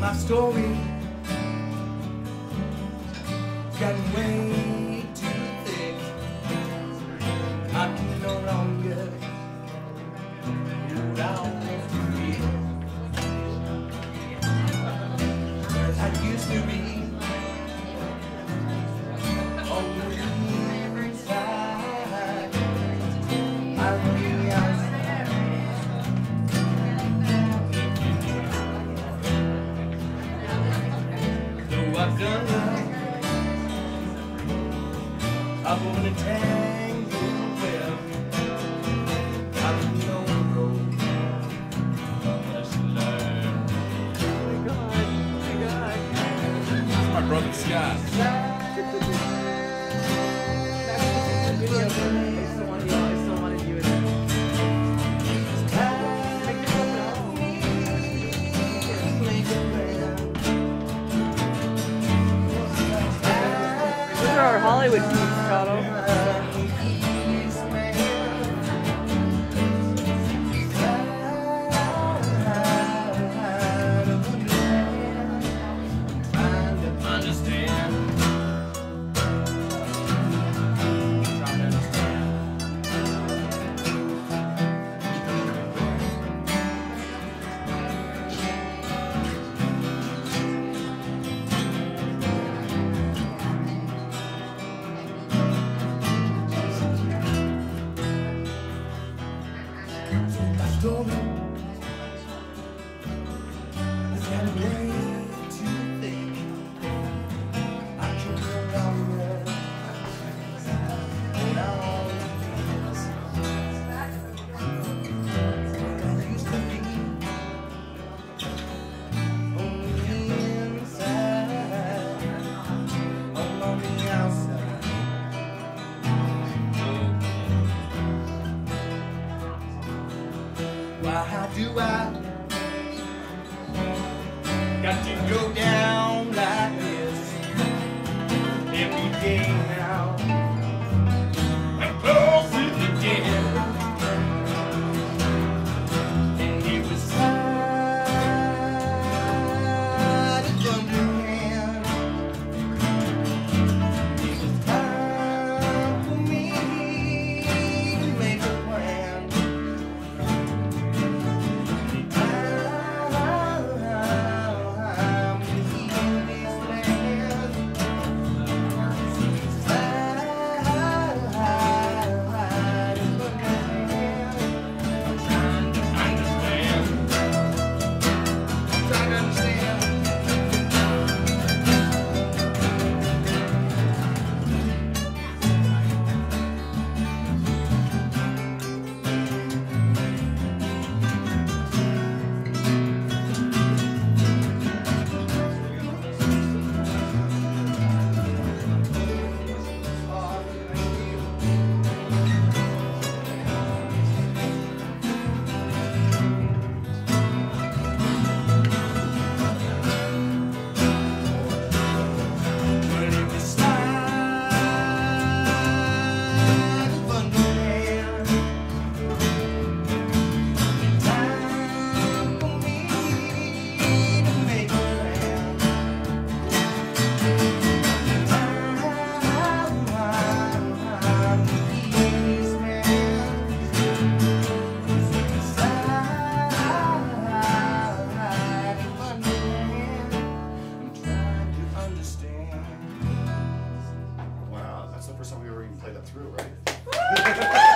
My story. Got way I've done love, I'm on a tangled web. I'm no road. Just learn. It's my brother Scott. Those Hollywood peeps, Cotto. Understand. Why do I got to go down like this every day now? Time we ever even played that through, right?